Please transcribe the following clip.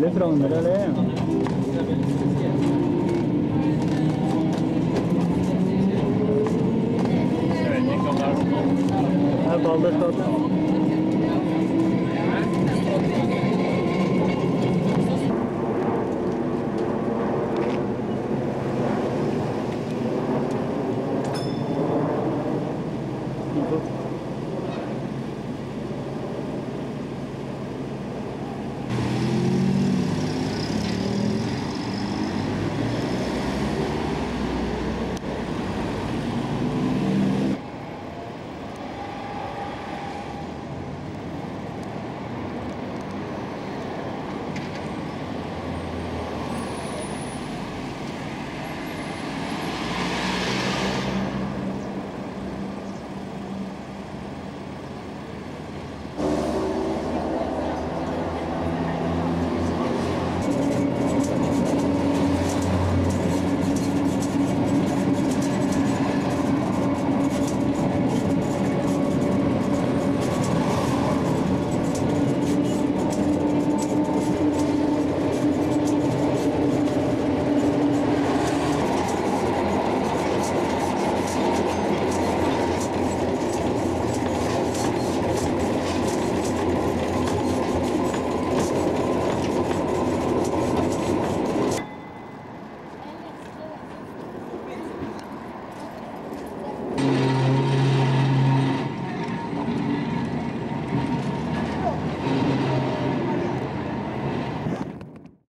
Hele Frogner allé. Det er Balderstaten.